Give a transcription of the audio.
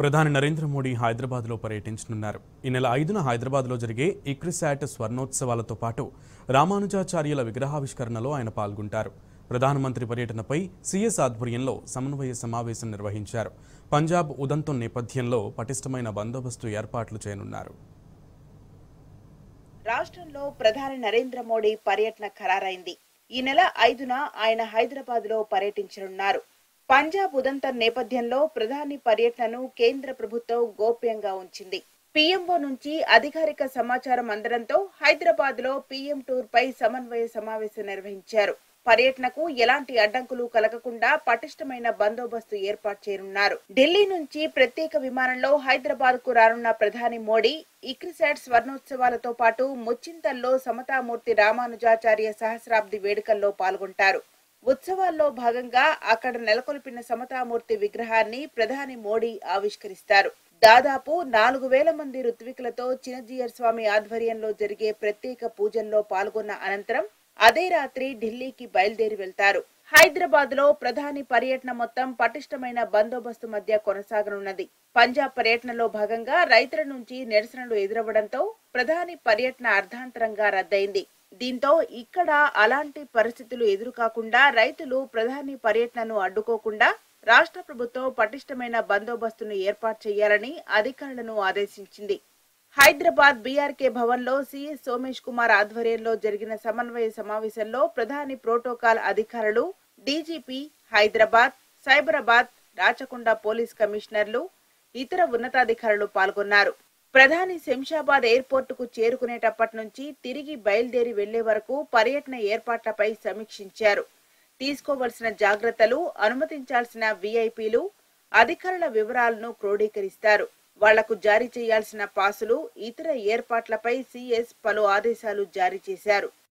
ప్రధాని నరేంద్ర మోడీ హైదరాబాద్లో పర్యటించనున్నారు. ఈ నెల ఐదున హైదరాబాద్లో జరిగే ఇక్రిసాట్ స్వర్ణోత్సవాలతో పాటు రామానుజాచార్యుల విగ్రహావిష్కరణలో ఆయన పాల్గొంటారు. ప్రధానమంత్రి పర్యటనపై సీఎస్ ఆధ్వర్యంలో సమన్వయ సమావేశం నిర్వహించారు. పంజాబ్ ఉదంతం నేపథ్యంలో పటిష్టమైన బందోబస్తు ఏర్పాట్లు చేయనున్నారు. రాష్ట్రంలో ప్రధాని నరేంద్ర మోడీ పర్యటన ఖరారైంది. ఈ నెల ఐదున ఆయన హైదరాబాద్లో పర్యటించనున్నారు. పంజాబ్ ఉదంతర్ నేపథ్యంలో ప్రధాని పర్యటనను కేంద్ర ప్రభుత్వం గోప్యంగా ఉంచింది. పీఎంఓ నుంచి అధికారిక సమాచారం అందడంతో హైదరాబాద్లో పీఎం టూర్ పై సమన్వయ సమావేశం నిర్వహించారు. పర్యటనకు ఎలాంటి అడ్డంకులు కలగకుండా పటిష్టమైన బందోబస్తు ఏర్పాటు చేయనున్నారు. ఢిల్లీ నుంచి ప్రత్యేక విమానంలో హైదరాబాద్కు రానున్న ప్రధాని మోడీ ఇక్రిసాట్ స్వర్ణోత్సవాలతో పాటు ముచ్చింతల్లో సమతామూర్తి రామానుజాచార్య సహస్రాబ్ది వేడుకల్లో పాల్గొంటారు. ఉత్సవాల్లో భాగంగా అక్కడ నెలకొల్పిన సమతామూర్తి విగ్రహాన్ని ప్రధాని మోడీ ఆవిష్కరిస్తారు. దాదాపు నాలుగు వేల మంది ఋత్వికులతో చినజీయర్ స్వామి ఆధ్వర్యంలో జరిగే ప్రత్యేక పూజల్లో పాల్గొన్న అనంతరం అదే రాత్రి ఢిల్లీకి బయలుదేరి వెళ్తారు. హైదరాబాద్లో ప్రధాని పర్యటన మొత్తం పటిష్టమైన బందోబస్తు మధ్య కొనసాగనున్నది. పంజాబ్ పర్యటనలో భాగంగా రైతుల నుంచి నిరసనలు ఎదురవ్వడంతో ప్రధాని పర్యటన అర్ధాంతరంగా రద్దయింది. దీంతో ఇక్కడ అలాంటి పరిస్థితులు ఎదురుకాకుండా రైతులు ప్రధాని పర్యటనను అడ్డుకోకుండా రాష్ట్ర ప్రభుత్వం పటిష్టమైన బందోబస్తును ఏర్పాటు చేయాలని అధికారులను ఆదేశించింది. హైదరాబాద్ బీఆర్కే భవన్లో సిఎస్ సీఎస్ సోమేష్ కుమార్ ఆధ్వర్యంలో జరిగిన సమన్వయ సమావేశంలో ప్రధాని ప్రోటోకాల్ అధికారులు డీజీపీ హైదరాబాద్ సైబరాబాద్ రాచకొండ పోలీస్ కమిషనర్లు ఇతర ఉన్నతాధికారులు పాల్గొన్నారు. ప్రధాని శంషాబాద్ ఎయిర్పోర్టుకు చేరుకునేటప్పటి నుంచి తిరిగి బయలుదేరి వెళ్ళే వరకు పర్యటన ఏర్పాట్లపై సమీక్షించారు. తీసుకోవలసిన జాగ్రత్తలు అనుమతించాల్సిన వీఐపీలు అధికారుల వివరాలను క్రోడీకరిస్తారు. వాళ్ళకు జారీ చేయాల్సిన పాసులు ఇతర ఏర్పాట్లపై సీఎస్ పలు ఆదేశాలు జారీ చేశారు.